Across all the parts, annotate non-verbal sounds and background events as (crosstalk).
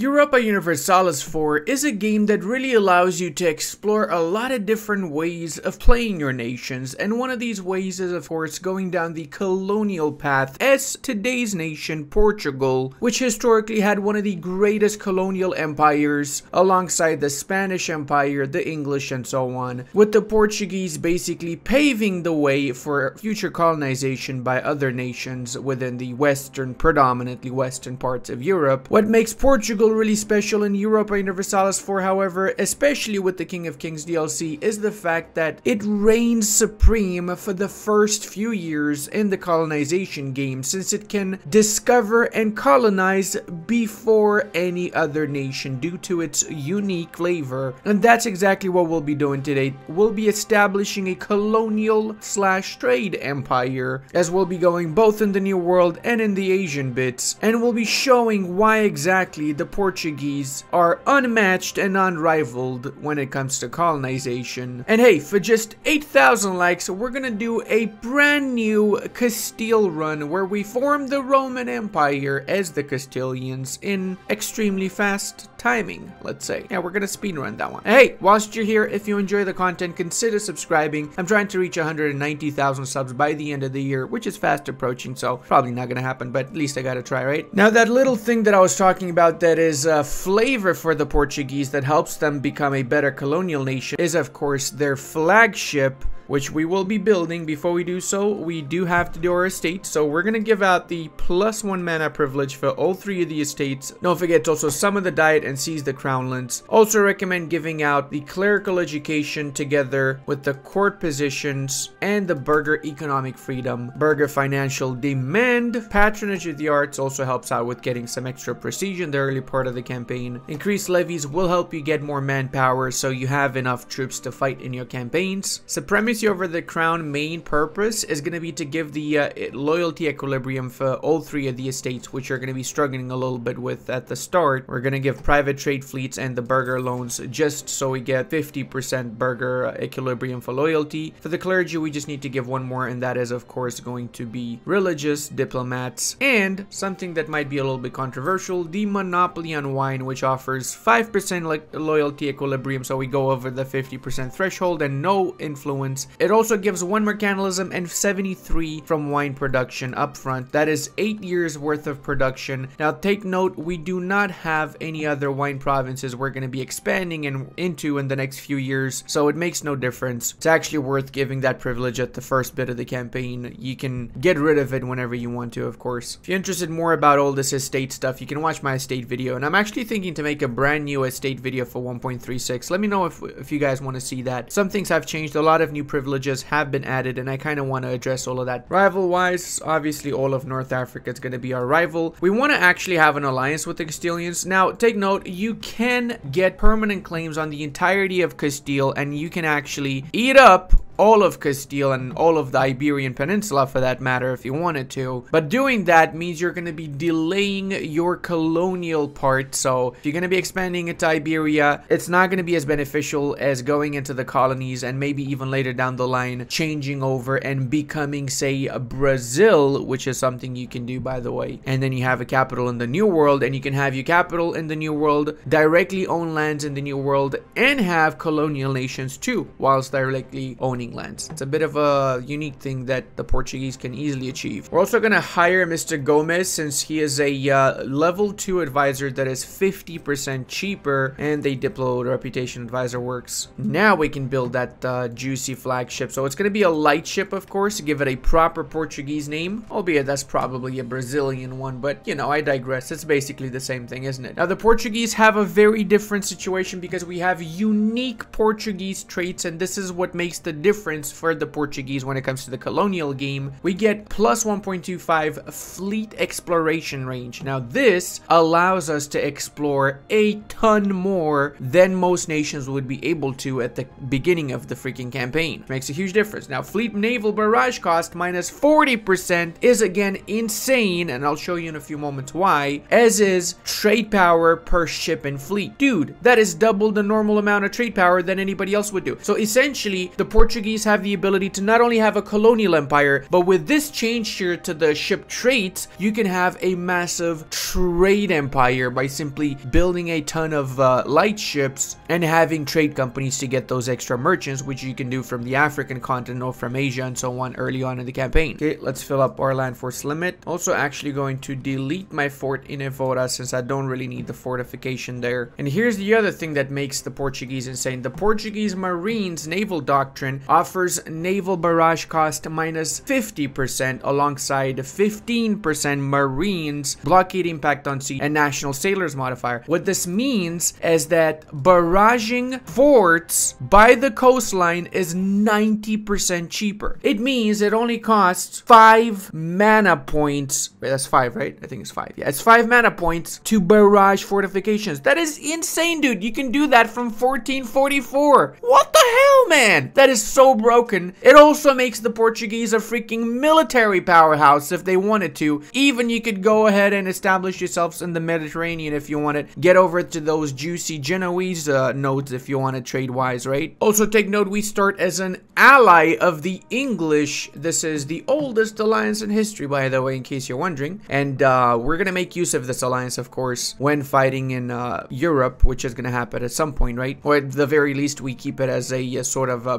Europa Universalis 4 is a game that really allows you to explore a lot of different ways of playing your nations, and one of these ways is of course going down the colonial path as today's nation, Portugal, which historically had one of the greatest colonial empires alongside the Spanish Empire, the English and so on, with the Portuguese basically paving the way for future colonization by other nations within the western, predominantly western parts of Europe. What makes Portugal really special in Europa Universalis 4, however, especially with the King of Kings DLC, is the fact that it reigns supreme for the first few years in the colonization game, since it can discover and colonize before any other nation due to its unique flavor. And that's exactly what we'll be doing today. We'll be establishing a colonial slash trade empire, as we'll be going both in the New World and in the Asian bits, and we'll be showing why exactly the Portuguese are unmatched and unrivaled when it comes to colonization. And hey, for just 8,000 likes, we're gonna do a brand new Castile run where we form the Roman Empire as the Castilians in extremely fast timing, let's say. Yeah, we're gonna speedrun that one. Hey, whilst you're here, if you enjoy the content, consider subscribing. I'm trying to reach 190,000 subs by the end of the year, which is fast approaching, so probably not gonna happen, but at least I gotta try, right? Now, that little thing that I was talking about that is a flavor for the Portuguese that helps them become a better colonial nation is, of course, their flagship which we will be building. Before we do so, we do have to do our estate. So we're going to give out the plus one mana privilege for all three of the estates. Don't forget to also summon the diet and seize the crownlands. Also recommend giving out the clerical education together with the court positions and the burgher economic freedom. burgher financial demand. Patronage of the arts also helps out with getting some extra prestige in the early part of the campaign. Increased levies will help you get more manpower so you have enough troops to fight in your campaigns. Supremacy over the crown main purpose is going to be to give the uh, loyalty equilibrium for all three of the estates, which are going to be struggling a little bit with at the start. We're going to give private trade fleets and the burgher loans just so we get 50% burgher equilibrium for loyalty. For the clergy, we just need to give one more, and that is, of course, going to be religious diplomats. And something that might be a little bit controversial, the monopoly on wine, which offers 5% like loyalty equilibrium, so we go over the 50% threshold and no influence it also gives 1 Mercantilism and 73 from wine production up front. That is 8 years worth of production. Now take note, we do not have any other wine provinces we're going to be expanding in, into in the next few years, so it makes no difference. It's actually worth giving that privilege at the first bit of the campaign. You can get rid of it whenever you want to, of course. If you're interested more about all this estate stuff, you can watch my estate video, and I'm actually thinking to make a brand new estate video for 1.36. Let me know if, if you guys want to see that. Some things have changed, a lot of new privileges privileges have been added and I kind of want to address all of that. Rival wise, obviously all of North Africa is going to be our rival. We want to actually have an alliance with the Castilians. Now, take note, you can get permanent claims on the entirety of Castile and you can actually eat up all of Castile and all of the Iberian Peninsula for that matter if you wanted to. But doing that means you're going to be delaying your colonial part. So if you're going to be expanding into Iberia, it's not going to be as beneficial as going into the colonies and maybe even later down the line changing over and becoming say Brazil, which is something you can do by the way. And then you have a capital in the New World and you can have your capital in the New World, directly own lands in the New World and have colonial nations too whilst directly owning lands. It's a bit of a unique thing that the Portuguese can easily achieve. We're also going to hire Mr. Gomez since he is a uh, level 2 advisor that is 50% cheaper and the Diplo Reputation Advisor works. Now we can build that uh, juicy flagship. So it's going to be a light ship, of course, to give it a proper Portuguese name, albeit that's probably a Brazilian one, but you know, I digress. It's basically the same thing, isn't it? Now, the Portuguese have a very different situation because we have unique Portuguese traits, and this is what makes the difference difference for the Portuguese when it comes to the colonial game. We get plus 1.25 fleet exploration range. Now this allows us to explore a ton more than most nations would be able to at the beginning of the freaking campaign. Makes a huge difference. Now fleet naval barrage cost minus 40% is again insane and I'll show you in a few moments why. As is trade power per ship and fleet. Dude, that is double the normal amount of trade power than anybody else would do. So essentially the Portuguese Portuguese have the ability to not only have a colonial empire, but with this change here to the ship traits, you can have a massive trade empire by simply building a ton of uh, light ships and having trade companies to get those extra merchants, which you can do from the African continent or from Asia and so on early on in the campaign. Okay, let's fill up our land force limit. Also actually going to delete my fort in Evora since I don't really need the fortification there. And here's the other thing that makes the Portuguese insane. The Portuguese Marines naval doctrine offers naval barrage cost minus 50% alongside 15% Marines blockade impact on sea and national sailors modifier. What this means is that barraging forts by the coastline is 90% cheaper. It means it only costs 5 mana points. Wait, that's 5, right? I think it's 5. Yeah, it's 5 mana points to barrage fortifications. That is insane, dude. You can do that from 1444. What the hell, man? That is so broken. It also makes the Portuguese a freaking military powerhouse if they wanted to. Even you could go ahead and establish yourselves in the Mediterranean if you wanted. Get over to those juicy Genoese uh, nodes if you want to trade-wise, right? Also take note, we start as an ally of the English. This is the oldest alliance in history, by the way, in case you're wondering. And uh, we're going to make use of this alliance, of course, when fighting in uh, Europe, which is going to happen at some point, right? Or at the very least, we keep it as a, a sort of a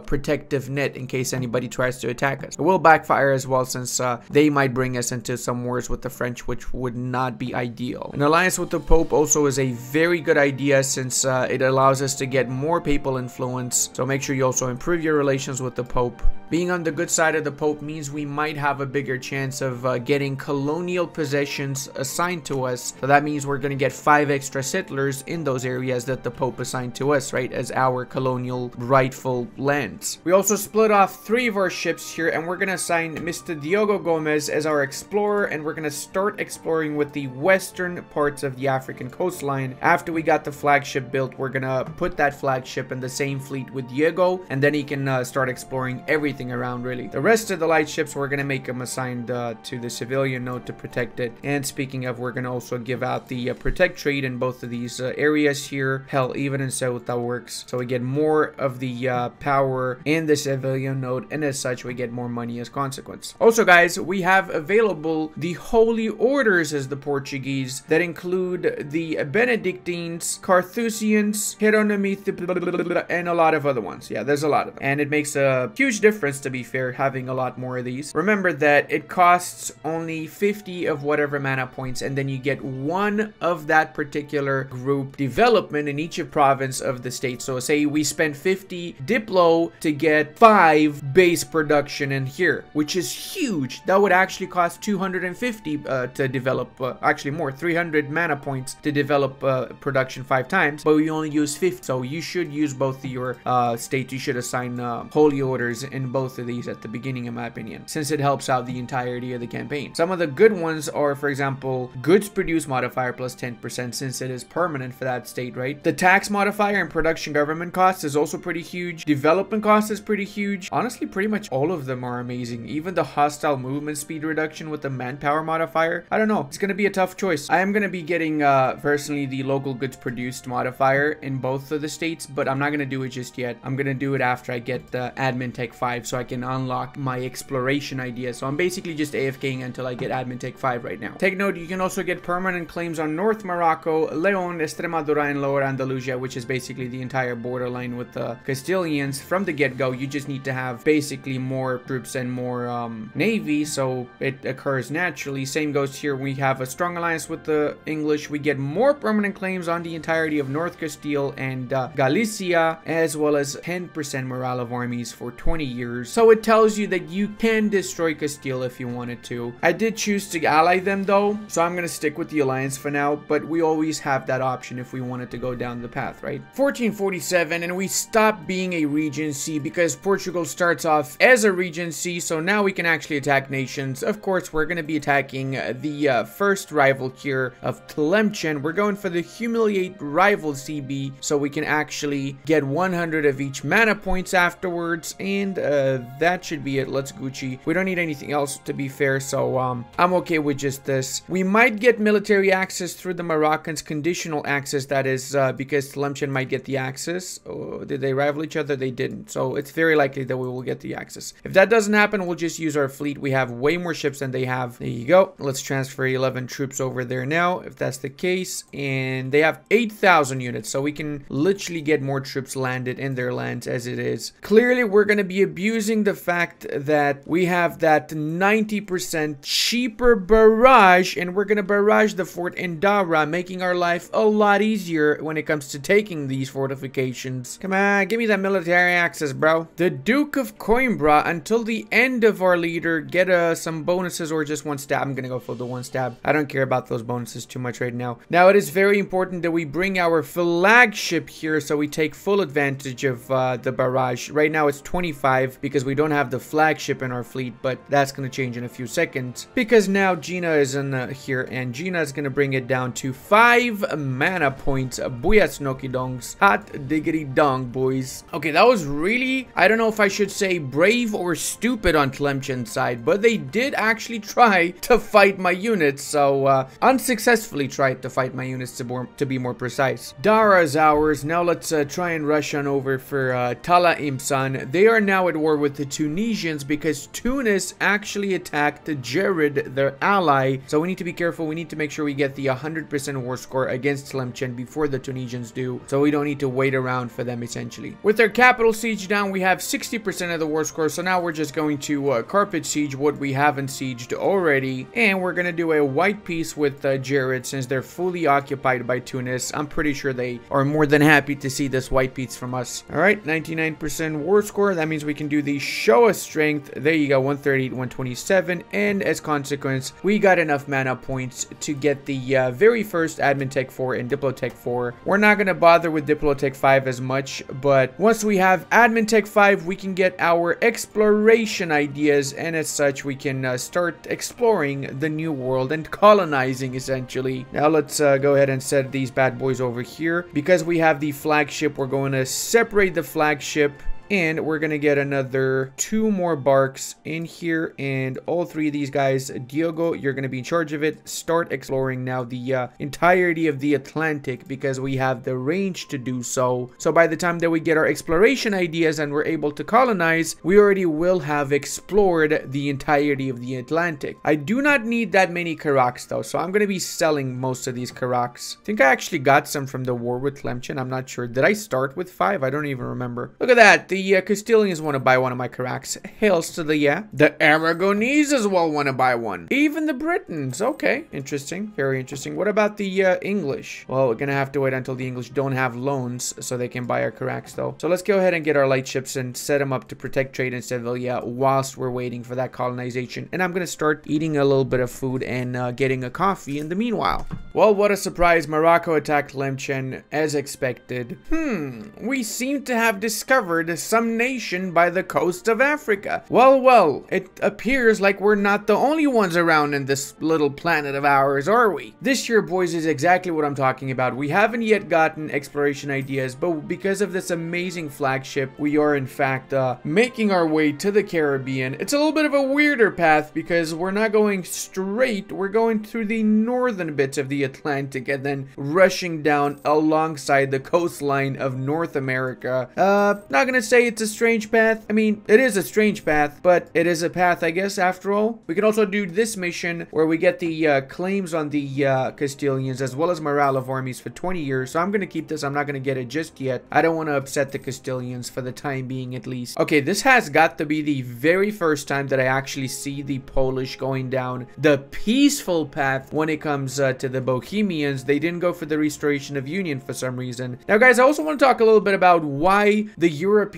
protective net in case anybody tries to attack us. It will backfire as well since uh, they might bring us into some wars with the French, which would not be ideal. An alliance with the Pope also is a very good idea since uh, it allows us to get more papal influence. So make sure you also improve your relations with the Pope. Being on the good side of the Pope means we might have a bigger chance of uh, getting colonial possessions assigned to us. So that means we're going to get five extra settlers in those areas that the Pope assigned to us, right, as our colonial rightful lands. We also split off three of our ships here, and we're going to assign Mr. Diogo Gomez as our explorer, and we're going to start exploring with the western parts of the African coastline. After we got the flagship built, we're going to put that flagship in the same fleet with Diego, and then he can uh, start exploring everything around really. The rest of the light ships, we're going to make them assigned uh, to the Sevillian node to protect it. And speaking of, we're going to also give out the uh, protect trade in both of these uh, areas here. Hell, even in that works. So we get more of the uh, power in the Sevillian node. And as such, we get more money as consequence. Also, guys, we have available the Holy Orders as the Portuguese that include the Benedictines, Carthusians, Hieronymites, and a lot of other ones. Yeah, there's a lot of them. And it makes a huge difference, to be fair, having a lot more of these. Remember that it costs only 50 of whatever mana points, and then you get one of that particular group development in each province of the state. So say we spend 50 Diplo to get 5 base production in here, which is huge. That would actually cost 250 uh, to develop, uh, actually more, 300 mana points to develop uh, production 5 times, but we only use 50. So you should use both your uh, states. You should assign uh, holy orders in both of these at the beginning, in my opinion, since it helps out the entirety of the campaign. Some of the good ones are, for example, goods produced modifier plus 10% since it is permanent for that state, right? The tax modifier and production government cost is also pretty huge. Development cost is pretty huge. Honestly, pretty much all of them are amazing. Even the hostile movement speed reduction with the manpower modifier. I don't know. It's going to be a tough choice. I am going to be getting, uh, personally, the local goods produced modifier in both of the states, but I'm not going to do it just yet. I'm going to do it after I get the admin tech 5 so I can unlock my exploration idea. So I'm basically just AFKing until I get admin tech 5 right now. Take note, you can also get permanent claims on North Morocco, Leon, Extremadura, and Lower Andalusia, which is basically the entire borderline with the Castilians from the get-go. You just need to have basically more troops and more um, navy, so it occurs naturally. Same goes here. We have a strong alliance with the English. We get more permanent claims on the entirety of North Castile and uh, Galicia, as well as 10% morale of armies for 20 years. So it tells you that you can destroy Castile if you wanted to. I did choose to ally them though, so I'm to stick with the alliance for now, but we always have that option if we wanted to go down the path, right? 1447, and we stop being a regency because Portugal starts off as a regency, so now we can actually attack nations. Of course, we're to be attacking the uh, first rival here of Tlemcen. We're going for the humiliate rival CB, so we can actually get 100 of each mana points afterwards, and uh, uh, that should be it. Let's Gucci. We don't need anything else to be fair, so um, I'm okay with just this. We might get military access through the Moroccans, conditional access, that is, uh, because Tlemcen might get the access. Oh, did they rival each other? They didn't. So it's very likely that we will get the access. If that doesn't happen, we'll just use our fleet. We have way more ships than they have. There you go. Let's transfer 11 troops over there now, if that's the case. And they have 8,000 units, so we can literally get more troops landed in their lands as it is. Clearly, we're going to be abusing the fact that we have that 90% cheaper barrage, and we're going to barrage the fort in Dara, making our life a lot easier when it comes to taking these fortifications. Come on, give me that military access, bro. The Duke of Coimbra, until the end of our leader, get uh, some bonuses or just one stab. I'm going to go for the one stab. I don't care about those bonuses too much right now. Now, it is very important that we bring our flagship here so we take full advantage of uh, the barrage. Right now, it's 25 because we don't have the flagship in our fleet, but that's going to change in a few seconds because now Gina is in uh, here and Gina is going to bring it down to 5 mana points. Booyah Snoky Dongs. Hot diggity dong, boys. Okay, that was really, I don't know if I should say brave or stupid on Tlemcen's side, but they did actually (laughs) try to fight my units, so uh, unsuccessfully tried to fight my units to, more, to be more precise. Dara is ours. Now let's uh, try and rush on over for uh, Tala Imsan. They are now at war with the Tunisians because Tunis actually attacked Jared, their ally. So we need to be careful. We need to make sure we get the 100% war score against Tlemcen before the Tunisians do. So we don't need to wait around for them essentially. With their capital siege down, we have 60% of the war score. So now we're just going to uh, carpet siege what we haven't sieged already. And we're going to do a white peace with uh, Jared since they're fully occupied by Tunis. I'm pretty sure they are more than happy to see this white peace from us. All right, 99% war score. That means we can do the show us strength. There you go, 130, 127. And as a consequence, we got enough mana points to get the uh, very first Admin Tech 4 and Diplotech 4. We're not going to bother with Diplotech 5 as much, but once we have Admin Tech 5, we can get our exploration ideas, and as such, we can uh, start exploring the new world and colonizing, essentially. Now, let's uh, go ahead and set these bad boys over here. Because we have the flagship, we're going to separate the flagship and we're gonna get another two more barks in here. And all three of these guys Diogo you're gonna be in charge of it. Start exploring now the uh, entirety of the Atlantic because we have the range to do so. So by the time that we get our exploration ideas and we're able to colonize we already will have explored the entirety of the Atlantic. I do not need that many Carracks though so I'm gonna be selling most of these Carracks I think I actually got some from the war with Tlemcen I'm not sure. Did I start with five? I don't even remember. Look at that. The the Castilians want to buy one of my Carracks. Hails to the yeah. The Aragonese as well want to buy one. Even the Bretons. Okay, interesting. Very interesting. What about the uh, English? Well, we're gonna have to wait until the English don't have loans so they can buy our Karaks though. So let's go ahead and get our light ships and set them up to protect trade in Sevilla whilst we're waiting for that colonization. And I'm gonna start eating a little bit of food and uh, getting a coffee in the meanwhile. Well, what a surprise. Morocco attacked Tlemcen as expected. Hmm, we seem to have discovered some nation by the coast of Africa. Well, well, it appears like we're not the only ones around in this little planet of ours, are we? This year, boys, is exactly what I'm talking about. We haven't yet gotten exploration ideas, but because of this amazing flagship, we are in fact uh, making our way to the Caribbean. It's a little bit of a weirder path because we're not going straight, we're going through the northern bits of the Atlantic and then rushing down alongside the coastline of North America. Uh, not gonna say it's a strange path. I mean, it is a strange path, but it is a path, I guess, after all. We can also do this mission where we get the uh, claims on the uh, Castilians as well as morale of armies for 20 years. So I'm going to keep this. I'm not going to get it just yet. I don't want to upset the Castilians for the time being, at least. Okay, this has got to be the very first time that I actually see the Polish going down the peaceful path when it comes uh, to the Bohemians. They didn't go for the restoration of union for some reason. Now, guys, I also want to talk a little bit about why the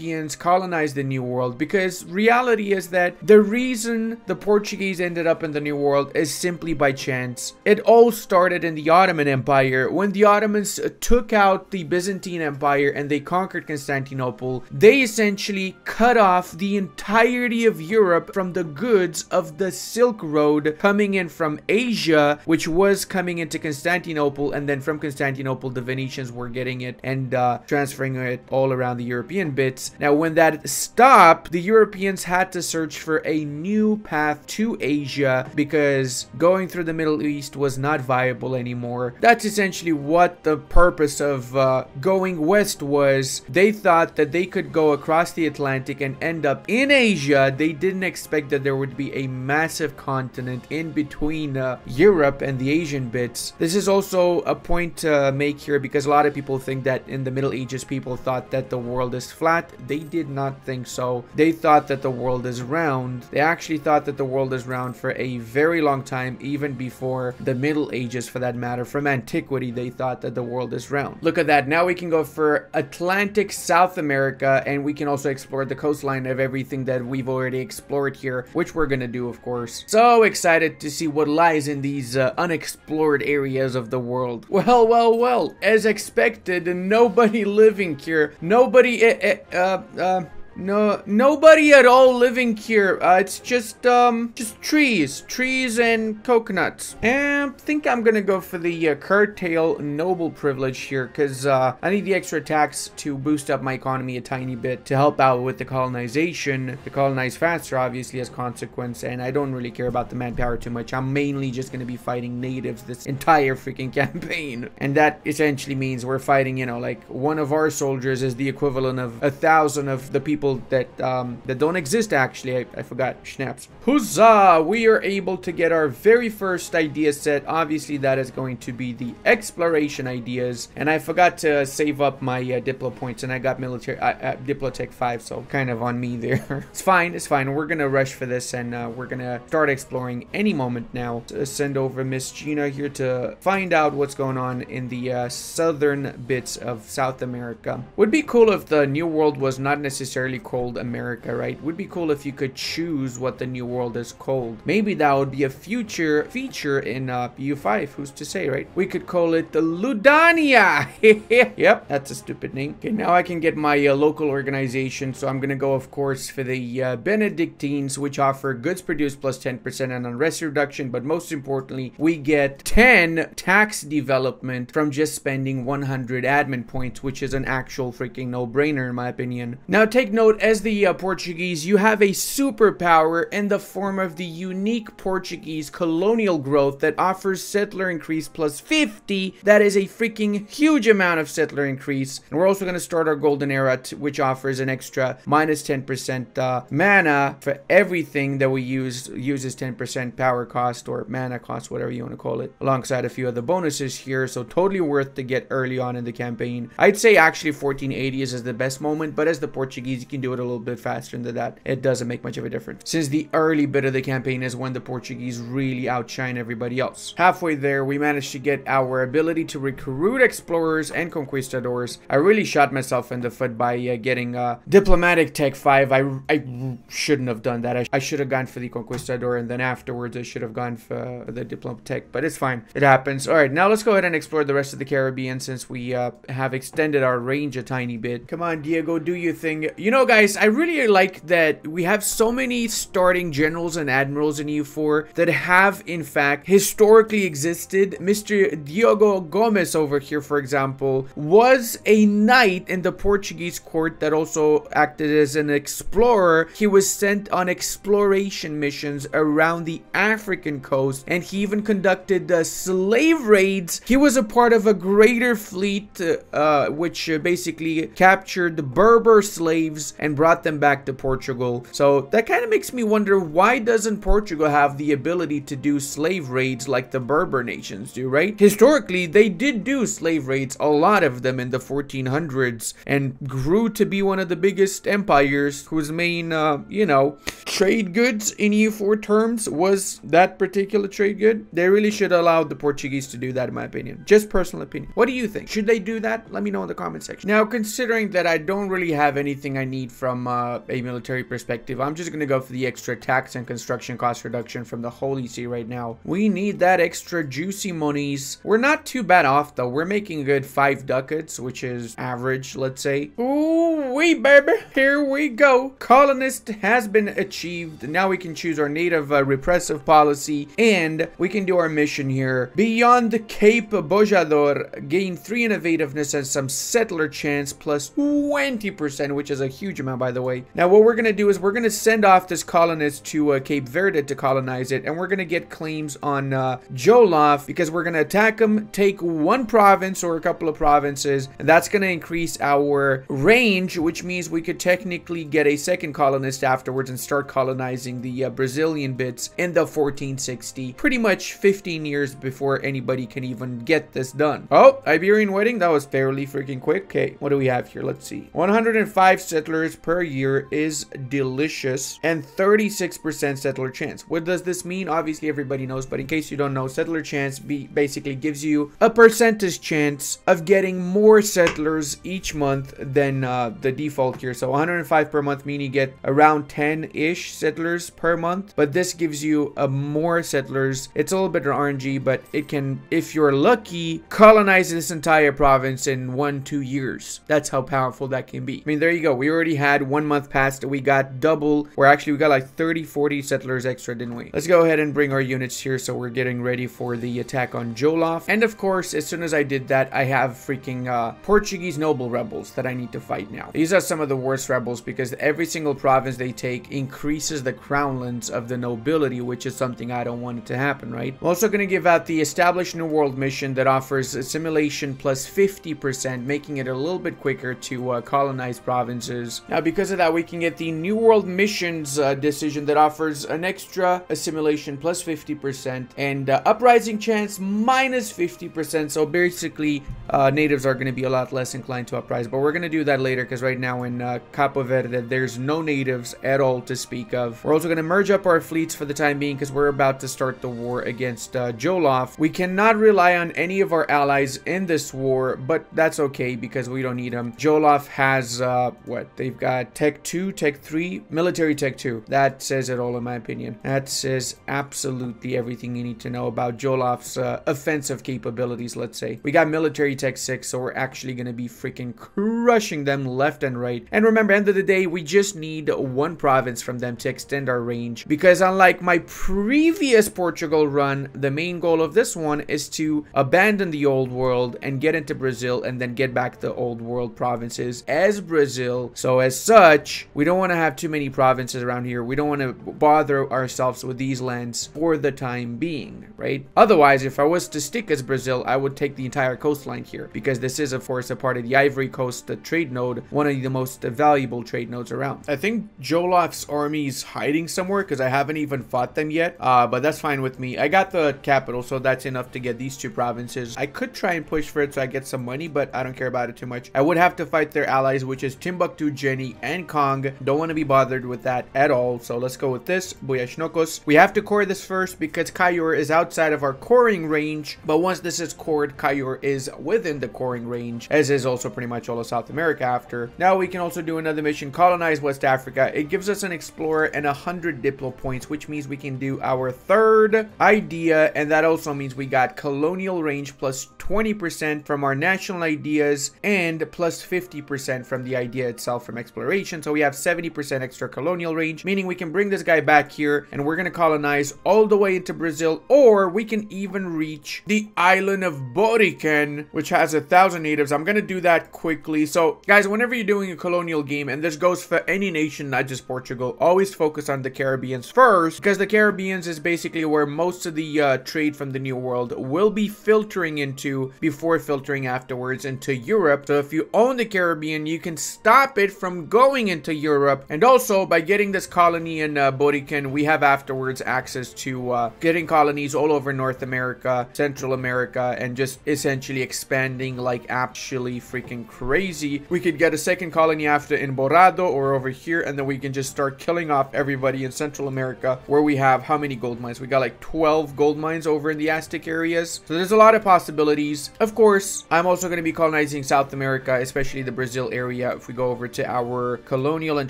Europeans colonized the New World because reality is that the reason the Portuguese ended up in the New World is simply by chance. It all started in the Ottoman Empire when the Ottomans took out the Byzantine Empire and they conquered Constantinople. They essentially cut off the entirety of Europe from the goods of the Silk Road coming in from Asia, which was coming into Constantinople, and then from Constantinople, the Venetians were getting it and uh, transferring it all around the European bits. Now, when that stopped, the Europeans had to search for a new path to Asia because going through the Middle East was not viable anymore. That's essentially what the purpose of uh, going west was. They thought that they could go across the Atlantic and end up in Asia. They didn't expect that there would be a massive continent in between uh, Europe and the Asian bits. This is also a point to make here because a lot of people think that in the Middle Ages people thought that the world is flat. They did not think so. They thought that the world is round. They actually thought that the world is round for a very long time, even before the Middle Ages for that matter. From antiquity, they thought that the world is round. Look at that. Now we can go for Atlantic South America and we can also explore the coastline of everything that we've already explored here, which we're gonna do, of course. So excited to see what lies in these uh, unexplored areas of the world. (laughs) Well, well, well, as expected, nobody living here. Nobody, uh, uh, uh no, nobody at all living here. Uh, it's just, um, just trees. Trees and coconuts. And I think I'm gonna go for the uh, curtail noble privilege here, because uh, I need the extra tax to boost up my economy a tiny bit to help out with the colonization. To colonize faster, obviously, as consequence, and I don't really care about the manpower too much. I'm mainly just gonna be fighting natives this entire freaking (laughs) campaign. And that essentially means we're fighting, you know, like one of our soldiers is the equivalent of a thousand of the people people that um, that don't exist actually. I, I forgot. Schnapps. Huzzah! We are able to get our very first idea set. Obviously, that is going to be the exploration ideas. And I forgot to save up my uh, Diplo points, and I got military uh, uh, Diplotech 5, so kind of on me there. (laughs) it's fine. It's fine. We're gonna rush for this, and uh, we're gonna start exploring any moment now. Send over Miss Gina here to find out what's going on in the uh, southern bits of South America. Would be cool if the New World was not necessarily called America, right? Would be cool if you could choose what the new world is called. Maybe that would be a future feature in uh, EU5. Who's to say, right? We could call it the Ludania. (laughs) yep, that's a stupid name. Okay, now I can get my uh, local organization. So I'm gonna go, of course, for the uh, Benedictines, which offer goods produced plus 10% and unrest reduction. But most importantly, we get 10 tax development from just spending 100 admin points, which is an actual freaking no-brainer in my opinion. Now take note note, as the uh, Portuguese, you have a superpower in the form of the unique Portuguese colonial growth that offers settler increase plus 50. That is a freaking huge amount of settler increase. And we're also going to start our golden era, which offers an extra minus 10% uh, mana for everything that we use, uses 10% power cost or mana cost, whatever you want to call it, alongside a few other bonuses here. So totally worth to get early on in the campaign. I'd say actually 1480 is the best moment, but as the Portuguese, can do it a little bit faster than that, it doesn't make much of a difference. Since the early bit of the campaign is when the Portuguese really outshine everybody else. Halfway there, we managed to get our ability to recruit explorers and conquistadors. I really shot myself in the foot by uh, getting uh, diplomatic tech 5. I, I shouldn't have done that. I, I should have gone for the conquistador and then afterwards I should have gone for the diplomatic tech, but it's fine. It happens. All right, now let's go ahead and explore the rest of the Caribbean since we uh, have extended our range a tiny bit. Come on, Diego, do your thing. You know, guys, I really like that we have so many starting generals and admirals in EU4 that have, in fact, historically existed. Mr. Diogo Gomez over here, for example, was a knight in the Portuguese court that also acted as an explorer. He was sent on exploration missions around the African coast, and he even conducted uh, slave raids. He was a part of a greater fleet, uh, which uh, basically captured the Berber slaves and brought them back to Portugal. So that kind of makes me wonder why doesn't Portugal have the ability to do slave raids like the Berber nations do, right? Historically, they did do slave raids, a lot of them in the 1400s, and grew to be one of the biggest empires whose main, uh, you know, trade goods in EU4 terms was that particular trade good. They really should allow the Portuguese to do that, in my opinion. Just personal opinion. What do you think? Should they do that? Let me know in the comment section. Now, considering that I don't really have anything I need from uh, a military perspective. I'm just going to go for the extra tax and construction cost reduction from the Holy See right now. We need that extra juicy monies. We're not too bad off though. We're making a good five ducats, which is average, let's say. Ooh, we baby, here we go. Colonist has been achieved. Now we can choose our native uh, repressive policy and we can do our mission here. Beyond the Cape Bojador, gain three innovativeness and some settler chance plus 20%, which is a huge huge amount, by the way. Now, what we're going to do is we're going to send off this colonist to uh, Cape Verde to colonize it, and we're going to get claims on uh, Jolof because we're going to attack them, take one province or a couple of provinces, and that's going to increase our range, which means we could technically get a second colonist afterwards and start colonizing the uh, Brazilian bits in the 1460, pretty much 15 years before anybody can even get this done. Oh, Iberian wedding, that was fairly freaking quick. Okay, what do we have here? Let's see. 105 settlers per year is delicious and 36% settler chance. What does this mean? Obviously, everybody knows, but in case you don't know, settler chance basically gives you a percentage chance of getting more settlers each month than uh, the default here. So 105 per month mean you get around 10-ish settlers per month, but this gives you a more settlers. It's a little bit of RNG, but it can, if you're lucky, colonize this entire province in one, two years. That's how powerful that can be. I mean, there you go. We already had one month passed. We got double, or actually we got like 30, 40 settlers extra, didn't we? Let's go ahead and bring our units here so we're getting ready for the attack on Jolof. And of course, as soon as I did that, I have freaking uh, Portuguese noble rebels that I need to fight now. These are some of the worst rebels because every single province they take increases the crownlands of the nobility, which is something I don't want it to happen, right? I'm also going to give out the Establish New World mission that offers assimilation plus 50%, making it a little bit quicker to uh, colonize provinces. Now, because of that, we can get the New World missions uh, decision that offers an extra assimilation plus 50% and uh, uprising chance minus 50%. So basically, uh, natives are going to be a lot less inclined to uprise, but we're going to do that later because right now in uh, Capo Verde, there's no natives at all to speak of. We're also going to merge up our fleets for the time being because we're about to start the war against uh, Jolof. We cannot rely on any of our allies in this war, but that's okay because we don't need them. Jolof has, uh, what? They've got Tech 2, Tech 3, Military Tech 2. That says it all in my opinion. That says absolutely everything you need to know about Jolof's uh, offensive capabilities, let's say. We got Military Tech 6, so we're actually going to be freaking crushing them left and right. And remember, end of the day, we just need one province from them to extend our range because unlike my previous Portugal run, the main goal of this one is to abandon the old world and get into Brazil and then get back the old world provinces as Brazil. So as such, we don't want to have too many provinces around here. We don't want to bother ourselves with these lands for the time being, right? Otherwise, if I was to stick as Brazil, I would take the entire coastline here because this is of course a part of the Ivory Coast the trade node, one of the most valuable trade nodes around. I think Jolof's army is hiding somewhere because I haven't even fought them yet, uh, but that's fine with me. I got the capital, so that's enough to get these two provinces. I could try and push for it so I get some money, but I don't care about it too much. I would have to fight their allies, which is Timbuktu, Djenne, and Kong. Don't want to be bothered with that at all, so let's go with this. Buyashnokos. We have to core this first because Cayor is outside of our coring range, but once this is cored, Cayor is within the coring range, as is also pretty much all of South America after. Now we can also do another mission, colonize West Africa. It gives us an explorer and 100 Diplo points, which means we can do our third idea, and that also means we got colonial range plus 20% from our national ideas and plus 50% from the idea itself from exploration. So we have 70% extra colonial range, meaning we can bring this guy back here and we're going to colonize all the way into Brazil, or we can even reach the island of Boriken, which has a thousand natives. I'm going to do that quickly. So guys, whenever you're doing a colonial game, and this goes for any nation, not just Portugal, always focus on the Caribbeans first, because the Caribbeans is basically where most of the uh, trade from the New World will be filtering into before filtering afterwards into Europe. So if you own the Caribbean, you can stop it from going into Europe. And also by getting this colony in uh, Boriken, we have afterwards access to uh, getting colonies all over North America, Central America, and just essentially expanding like actually freaking crazy. We could get a second colony after in Borado or over here, and then we can just start killing off everybody in Central America where we have how many gold mines? We got like 12 gold mines over in the Aztec areas. So there's a lot of possibilities. Of course, I'm also going to be colonizing South America, especially the Brazil area. If we go over to our colonial and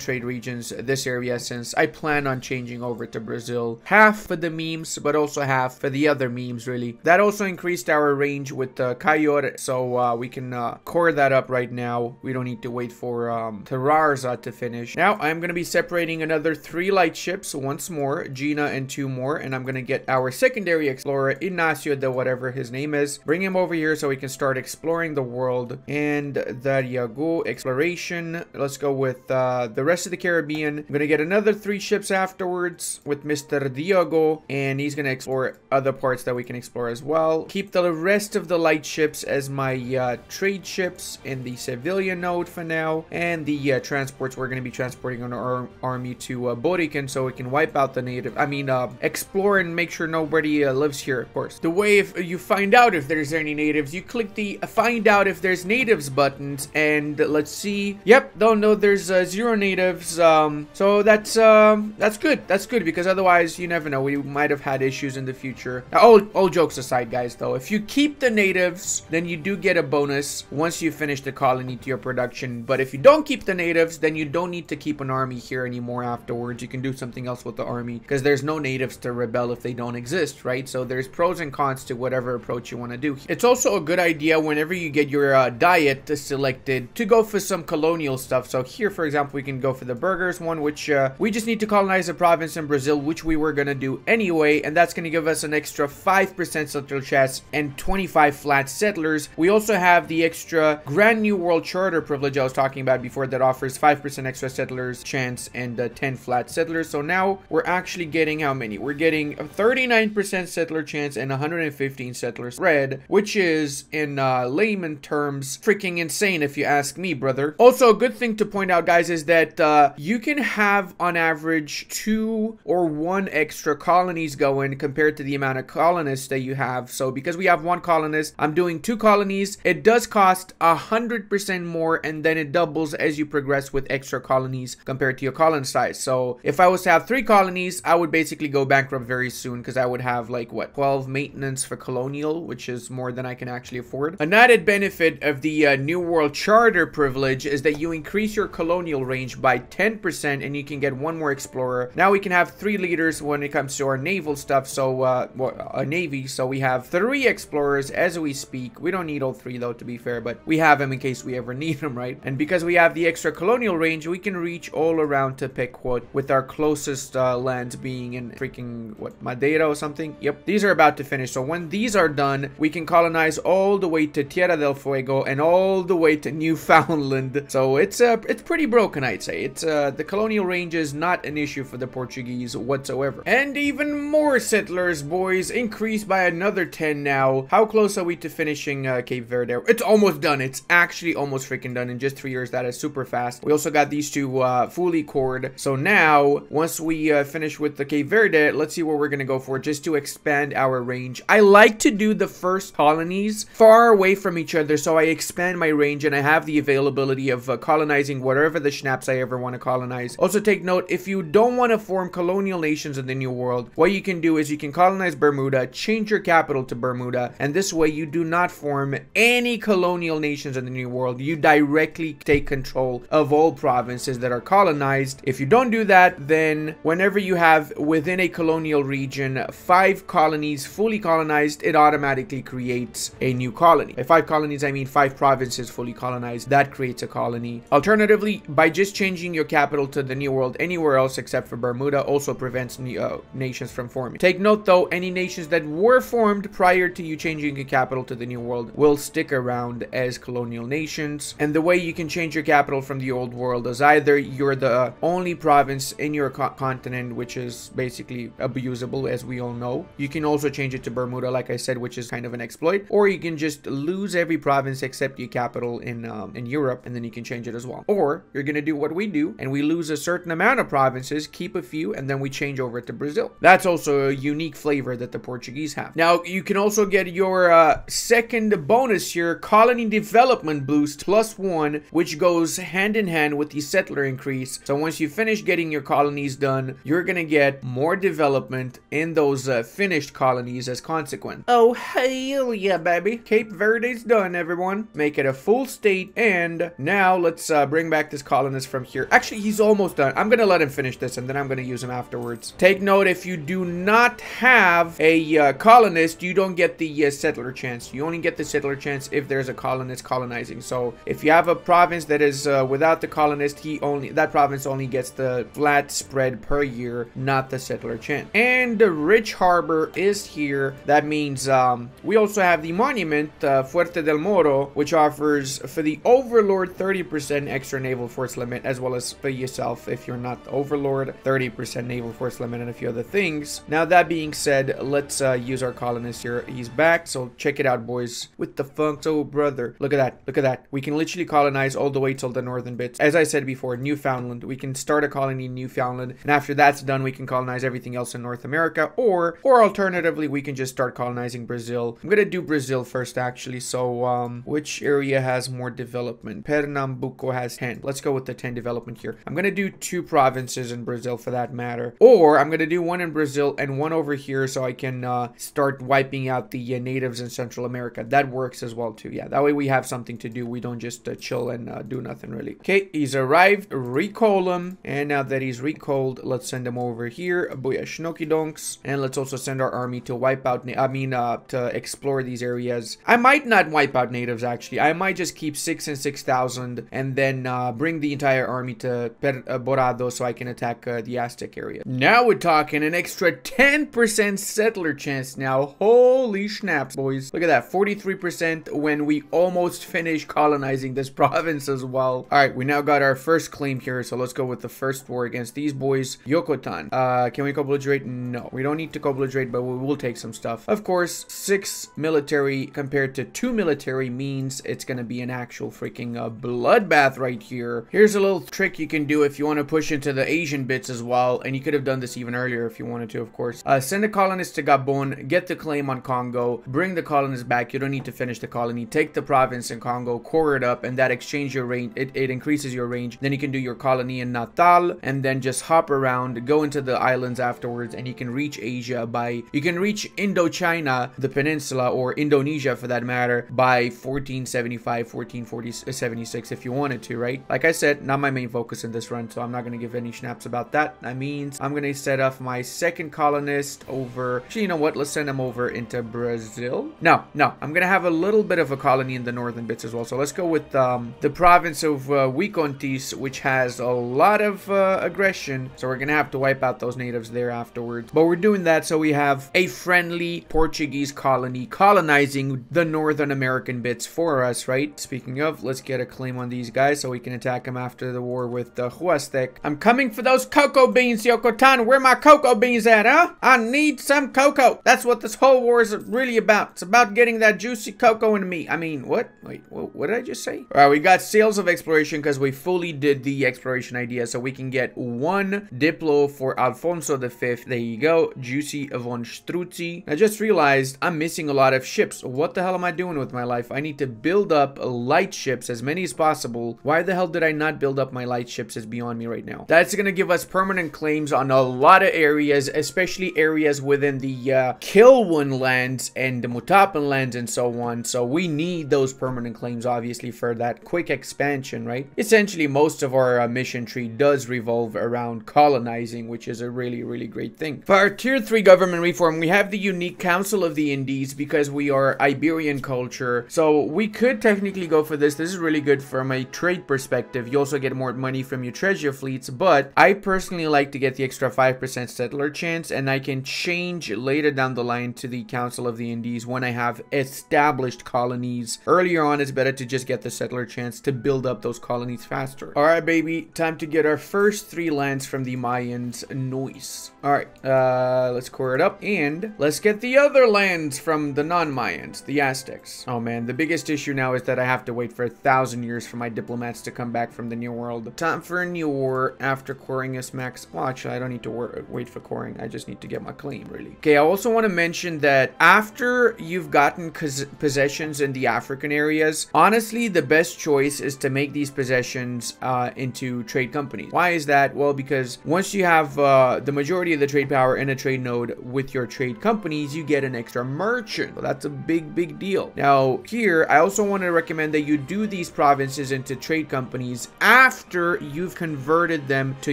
trade regions, this area, since I plan on changing over to Brazil, half for the memes, but also half for the other memes, really. That also increased our range with uh, Cayor, so uh, we can uh, core that up right now. We don't need to wait for um, Tararza to finish. Now, I'm going to be separating another three light ships once more, Gina and two more, and I'm going to get our secondary explorer, Ignacio de whatever his name is. Bring him over here so we can start exploring the world. And there you go, exploration. Let's go with uh, the rest of the Caribbean. I'm gonna get another three ships afterwards with Mr. Diogo, and he's gonna explore other parts that we can explore as well. Keep the rest of the light ships as my uh, trade ships in the Sevillian node for now, and the uh, transports we're gonna be transporting on our army to uh, Boriken so we can wipe out the native. I mean, uh, explore and make sure nobody uh, lives here, of course. The way if you find out if there's any natives, you click the find out if there's natives buttons, and let's see. Yep, don't know there's uh, zero natives. Um, so that's um, that's good. That's good because otherwise you never know. We might have had issues in the future. All all jokes aside, guys. Though, if you keep the natives, then you do get a bonus once you finish the colony to your production. But if you don't keep the natives, then you don't need to keep an army here anymore afterwards. You can do something else with the army because there's no natives to rebel if they don't exist, right? So there's pros and cons to whatever approach you want to do. It's also a good idea whenever you get your uh, diet selected to go for some colonial stuff. So here, for example, we can go for the burghers one, which uh, we just need to colonize a province in Brazil, which we were going to do anyway. And that's going to give us an extra 5% settler chance and 25 flat settlers. We also have the extra Grand New World Charter privilege I was talking about before that offers 5% extra settlers chance and uh, 10 flat settlers. So now we're actually getting how many? We're getting 39% settler chance and 115 settlers red, which is in uh, layman terms freaking insane if you ask me, brother. Also, a good thing to point out, guys, is that uh, you can have on average two or one extra colonies going compared to the amount of colonists that you have. So because we have one colonist, I'm doing two colonies. It does cost a hundred percent more, and then it doubles as you progress with extra colonies compared to your colony size. So if I was to have three colonies, I would basically go bankrupt very soon because I would have like what 12 maintenance for colonial, which is more than I can actually afford. An added benefit of the uh, New World Charter privilege is that you increase your colonial range by 10% and you can get one more explorer. Now we can have three leaders when it comes to our naval stuff, so uh, a navy. So we have three explorers as we speak. We don't need all three though, to be fair, but we have them in case we ever (laughs) need them, right? And because we have the extra colonial range, we can reach all around to Pequot with our closest uh, lands being in freaking, what, Madeira or something? Yep, these are about to finish. So when these are done, we can colonize all the way to Tierra del Fuego and all the way to Newfoundland. (laughs) So it's uh, it's pretty broken, I'd say. It's uh, the colonial range is not an issue for the Portuguese whatsoever. And even more settlers, boys, increased by another 10 now. How close are we to finishing uh, Cape Verde? It's almost done. It's actually almost freaking done in just three years. That is super fast. We also got these two uh, fully cored. So now, once we uh, finish with the Cape Verde, let's see what we're gonna go for just to expand our range. I like to do the first colonies far away from each other so I expand my range and I have the availability of uh, colonizing whatever the schnapps I ever want to colonize. Also take note, if you don't want to form colonial nations in the New World, what you can do is you can colonize Bermuda, change your capital to Bermuda, and this way you do not form any colonial nations in the New World. You directly take control of all provinces that are colonized. If you don't do that, then whenever you have within a colonial region five colonies fully colonized, it automatically creates a new colony. By five colonies, I mean five provinces fully colonized. That creates a colony. Alternatively, by just changing your capital to the New World anywhere else except for Bermuda also prevents uh, nations from forming. Take note though, any nations that were formed prior to you changing your capital to the New World will stick around as colonial nations. And the way you can change your capital from the old world is either you're the only province in your co continent which is basically abusable as we all know. You can also change it to Bermuda like I said which is kind of an exploit or you can just lose every province except your capital in um, in Europe and then you can change it as well. Or you're gonna do what we do and we lose a certain amount of provinces, keep a few, and then we change over to Brazil. That's also a unique flavor that the Portuguese have. Now you can also get your uh, second bonus here, colony development boost plus one, which goes hand in hand with the settler increase. So once you finish getting your colonies done, you're gonna get more development in those uh, finished colonies as consequence. Oh hell yeah, baby! Cape Verde's done, everyone. Make it a full state, and now let's uh, bring back this colonist from here. Actually, he's almost done. I'm gonna let him finish this, and then I'm gonna use him afterwards. Take note, if you do not have a uh, colonist, you don't get the uh, settler chance. You only get the settler chance if there's a colonist colonizing. So if you have a province that is uh, without the colonist, he only that province only gets the flat spread per year, not the settler chance. And the rich harbor is here. That means um, we also have the monument, uh, Fuerte del Moro, which offers for the overlord 30% extra naval force limit as well as for yourself if you're not the overlord, 30% naval force limit and a few other things. Now that being said, let's uh, use our colonist here. He's back, so check it out boys. With the funk, so brother, look at that, look at that. We can literally colonize all the way till the northern bits. As I said before, Newfoundland, we can start a colony in Newfoundland and after that's done we can colonize everything else in North America or or alternatively we can just start colonizing Brazil. I'm gonna do Brazil first actually, so um, which area has more development? Pernambuco has 10. Let's go with the 10 development here. I'm gonna do two provinces in Brazil for that matter. Or I'm gonna do one in Brazil and one over here so I can uh, start wiping out the uh, natives in Central America. That works as well too. Yeah, that way we have something to do. We don't just uh, chill and uh, do nothing really. Okay, he's arrived. Recall him. And now that he's recalled, let's send him over here. Booyah Shnoki Donks. And let's also send our army to wipe out, I mean, uh, to explore these areas. I might not wipe out natives actually. I might just keep six and 6,000 and then uh, bring the entire army to per uh, Borado so I can attack uh, the Aztec area. Now we're talking an extra 10% settler chance now. Holy snaps, boys. Look at that, 43% when we almost finished colonizing this (laughs) province as well. All right, we now got our first claim here, so let's go with the first war against these boys. Yokotan. Uh, can we co-belligerate? No, we don't need to co-belligerate, but we will take some stuff. Of course, six military compared to two military means it's gonna be an actual freaking uh, bloodbath right here. Here's a little trick you can do if you want to push into the Asian bits as well, and you could have done this even earlier if you wanted to, of course. Uh, send a colonist to Gabon, get the claim on Congo, bring the colonists back. You don't need to finish the colony. Take the province in Congo, core it up, and that exchange your range. It, it increases your range. Then you can do your colony in Natal, and then just hop around, go into the islands afterwards, and you can reach Asia by, you can reach Indochina, the peninsula, or Indonesia for that matter, by 1475, 1476 if you wanted to, right? Like I said, not my main focus in this run, so I'm not going to give any snaps about that. That means I'm going to set off my second colonist over, actually, you know what? Let's send him over into Brazil. No, no, I'm going to have a little bit of a colony in the northern bits as well. So let's go with um, the province of uh, Wicontis, which has a lot of uh, aggression. So we're going to have to wipe out those natives there afterwards. But we're doing that so we have a friendly Portuguese colony colonizing the Northern American bits for us, right? Speaking of, let's get a claim on these guys so we can attack them after the war with the Huastec. I'm coming for those cocoa beans, Yokotan. Where my cocoa beans at, huh? I need some cocoa. That's what this whole war is really about. It's about getting that juicy cocoa into me. I mean, what? Wait, what did I just say? All right, we got sales of exploration because we fully did the exploration idea. So we can get one Diplo for Alfonso V. There you go. Juicy von Struzzi. I just realized I'm missing a lot of ships. What the hell am I doing with my life? I need to build up light ships, as many as possible. Why the hell did I not build up my light ships is beyond me right now. That's going to give us permanent claims on a lot of areas, especially areas within the uh, lands and the Mutapan lands and so on. So we need those permanent claims, obviously, for that quick expansion, right? Essentially, most of our uh, mission tree does revolve around colonizing, which is a really, really great thing. For our tier 3 government reform, we have the unique Council of the Indies because we are Iberian culture. So we could technically go for this. This is really good from a trade perspective. You also get more money from your treasure fleets, but I personally like to get the extra 5% settler chance and I can change later down the line to the Council of the Indies when I have established colonies. Earlier on, it's better to just get the settler chance to build up those colonies faster. All right, baby, time to get our first three lands from the Mayans. Noise. All right, uh, let's core it up and let's get the other lands from the non-Mayans, the Aztecs. Oh man, the biggest issue now is that I have to wait for a thousand years for my diplomats to come back from the New World. Time for a new war after coring us max. Well, actually, I don't need to wait for coring. I just need to get my claim, really. Okay, I also want to mention that after you've gotten possessions in the African areas, honestly, the best choice is to make these possessions uh, into trade companies. Why is that? Well, because once you have uh, the majority of the trade power in a trade node with your trade companies, you get an extra merchant. That's a big, big deal. Now, here, I also want to recommend that you do these provinces into trade companies after you've converted them to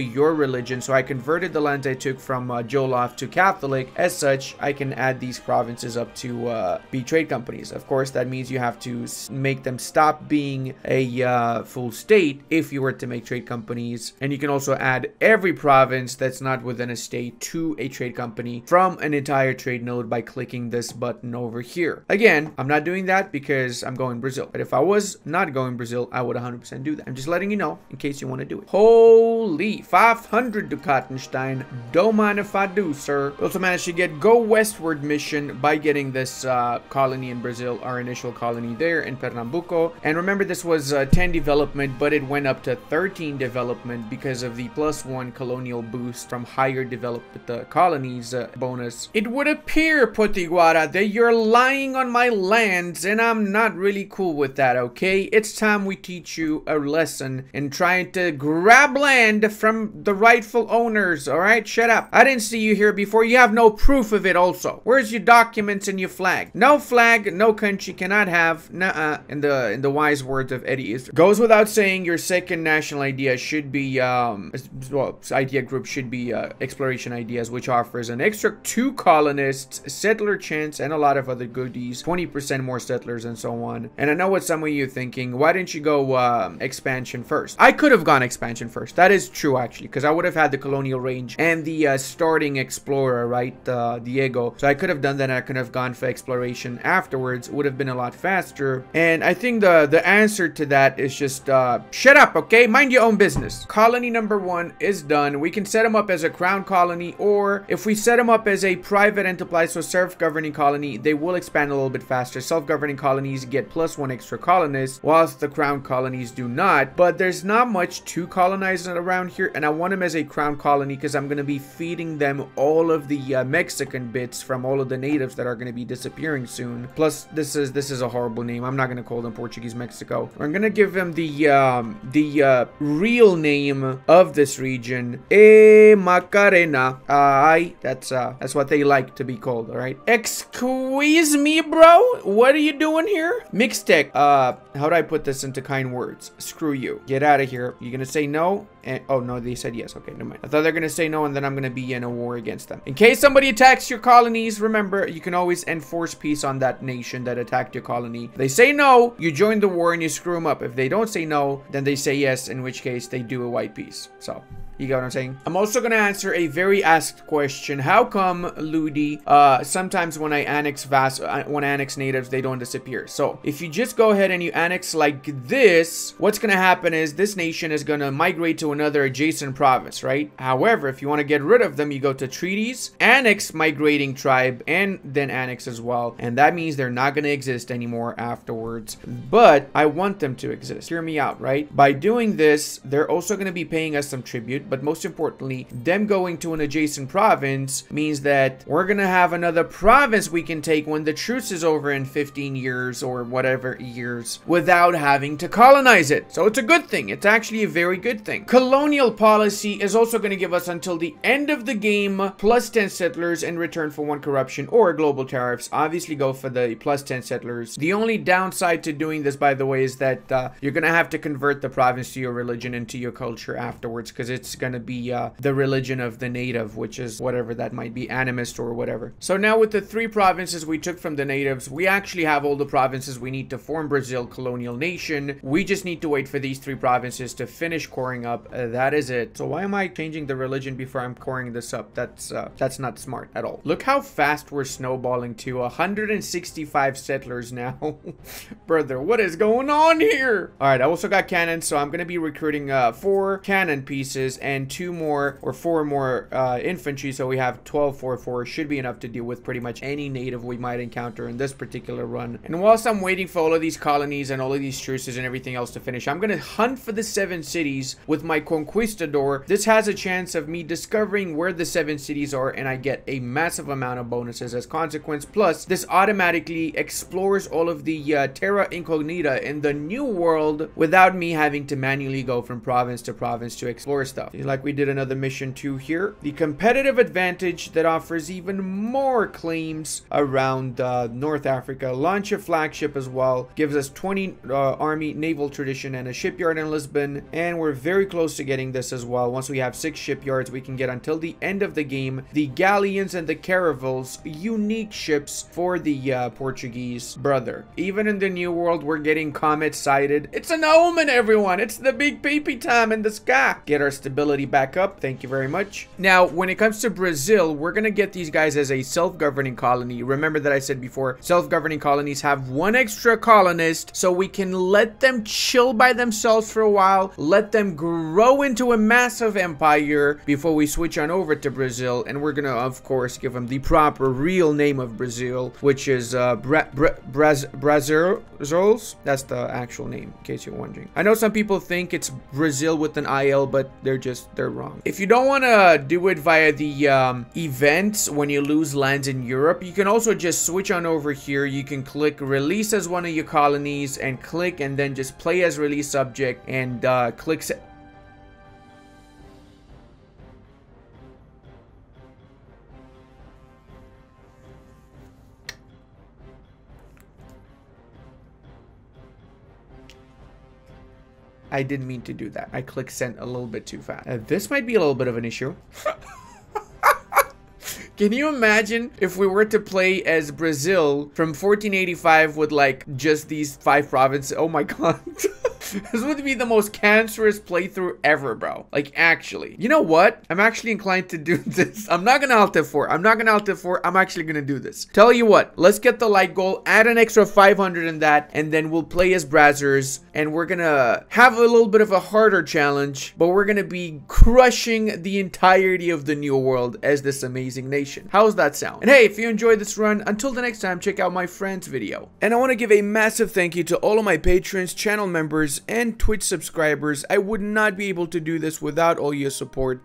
your religion. So I converted the lands I took from uh, Jolof to Catholic. As such, I can add these provinces up to uh, be trade companies. Of course, that means you have to make them stop being a uh, full state if you were to make trade companies. And you can also add every province that's not within a state to a trade company from an entire trade node by clicking this button over here. Again, I'm not doing that because I'm going Brazil. But if I was not going Brazil, I would 100% and do that. I'm just letting you know in case you want to do it. Holy 500 Dukatenstein. Don't mind if I do, sir. We also managed to get Go Westward mission by getting this uh, colony in Brazil, our initial colony there in Pernambuco. And remember, this was uh, 10 development, but it went up to 13 development because of the plus one colonial boost from higher developed uh, colonies uh, bonus. It would appear, Potiguara, that you're lying on my lands, and I'm not really cool with that, okay? It's time we teach you a lesson in trying to grab land from the rightful owners, alright? Shut up. I didn't see you here before. You have no proof of it also. Where's your documents and your flag? No flag, no country cannot have, nuh-uh, in the, in the wise words of Eddie Izzard. Goes without saying, your second national idea should be, um, well, idea group should be uh, exploration ideas, which offers an extra two colonists, settler chance, and a lot of other goodies, 20% more settlers and so on. And I know what some of you are thinking, why didn't you go uh, expansion first? I could have gone expansion first. That is true, actually, because I would have had the colonial range and the uh, starting explorer, right, uh, Diego. So I could have done that and I could have gone for exploration afterwards. It would have been a lot faster. And I think the, the answer to that is just, uh, shut up, okay? Mind your own business. Colony number one is done. We can set them up as a crown colony, or if we set them up as a private enterprise, so self-governing colony, they will expand a little bit faster. Self-governing colonies get plus one extra colonist, whilst the crown colonies do not. But there's not much to colonize around here, and I want them as a crown colony because I'm going to be feeding them all of the uh, Mexican bits from all of the natives that are going to be disappearing soon. Plus, this is this is a horrible name. I'm not going to call them Portuguese Mexico. I'm going to give them the um, the uh, real name of this region, E Macarena. I that's uh that's what they like to be called. All right. Excuse me, bro. What are you doing here? Mixtec. Uh, how do I put this into kind words? Screw you. Get out of here. You gonna say no? And, oh no, they said yes. Okay, never mind. I thought they're gonna say no, and then I'm gonna be in a war against them. In case somebody attacks your colonies, remember you can always enforce peace on that nation that attacked your colony. If they say no, you join the war and you screw them up. If they don't say no, then they say yes, in which case they do a white peace. So. You get what I'm saying? I'm also going to answer a very asked question. How come, Ludi, uh, sometimes when I annex vast, uh, when I annex natives, they don't disappear? So, if you just go ahead and you annex like this, what's going to happen is this nation is going to migrate to another adjacent province, right? However, if you want to get rid of them, you go to treaties, annex migrating tribe, and then annex as well. And that means they're not going to exist anymore afterwards. But I want them to exist. Hear me out, right? By doing this, they're also going to be paying us some tribute but most importantly, them going to an adjacent province means that we're gonna have another province we can take when the truce is over in 15 years or whatever years without having to colonize it. So it's a good thing. It's actually a very good thing. Colonial policy is also gonna give us until the end of the game plus 10 settlers in return for one corruption or global tariffs. Obviously go for the plus 10 settlers. The only downside to doing this, by the way, is that uh, you're gonna have to convert the province to your religion and to your culture afterwards because it's going to be uh, the religion of the native, which is whatever that might be, animist or whatever. So now with the three provinces we took from the natives, we actually have all the provinces we need to form Brazil colonial nation. We just need to wait for these three provinces to finish coring up. Uh, that is it. So why am I changing the religion before I'm coring this up? That's uh, that's not smart at all. Look how fast we're snowballing to 165 settlers now. (laughs) Brother, what is going on here? All right, I also got cannons, so I'm going to be recruiting uh, four cannon pieces and two more or four more uh, infantry. So we have 12 4 4 should be enough to deal with pretty much any native we might encounter in this particular run. And whilst I'm waiting for all of these colonies and all of these truces and everything else to finish, I'm going to hunt for the seven cities with my conquistador. This has a chance of me discovering where the seven cities are and I get a massive amount of bonuses as consequence. Plus, this automatically explores all of the uh, terra incognita in the new world without me having to manually go from province to province to explore stuff like we did another mission 2 here. The competitive advantage that offers even more claims around uh, North Africa. Launch a flagship as well. Gives us 20 uh, army naval tradition and a shipyard in Lisbon. And we're very close to getting this as well. Once we have six shipyards, we can get until the end of the game the galleons and the caravels, unique ships for the uh, Portuguese brother. Even in the new world, we're getting comet sighted. It's an omen, everyone. It's the big peepee time in the sky. Get our stability back up. Thank you very much. Now, when it comes to Brazil, we're going to get these guys as a self-governing colony. Remember that I said before, self-governing colonies have one extra colonist, so we can let them chill by themselves for a while, let them grow into a massive empire before we switch on over to Brazil, and we're going to, of course, give them the proper real name of Brazil, which is uh, Bra Bra Braz Brazils. That's the actual name, in case you're wondering. I know some people think it's Brazil with an IL, but they're just, they're wrong. If you don't want to do it via the um, events when you lose lands in Europe, you can also just switch on over here. You can click release as one of your colonies and click and then just play as release subject and uh, click I didn't mean to do that. I clicked send a little bit too fast. Uh, this might be a little bit of an issue. (laughs) Can you imagine if we were to play as Brazil from 1485 with like just these five provinces? Oh my (laughs) god. this would be the most cancerous playthrough ever, bro. Like, actually. You know what? I'm actually inclined to do (laughs) this. I'm not gonna alt F4. I'm not gonna alt F4. I'm actually gonna do this. Tell you what, let's get the light goal, add an extra 500 in that, and then we'll play as Brazzers, and we're gonna have a little bit of a harder challenge, but we're gonna be crushing the entirety of the New World as this amazing nation. How's that sound? And hey, if you enjoyed this run, until the next time, check out my friend's video. And I want to give a massive thank you to all of my patrons, channel members, and Twitch subscribers. I would not be able to do this without all your support.